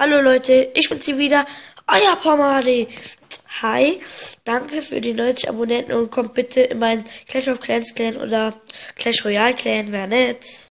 Hallo Leute, ich bin's hier wieder, euer Pomade. Hi, danke für die 90 Abonnenten und kommt bitte in meinen Clash of Clans Clan oder Clash Royale Clan, wäre nett.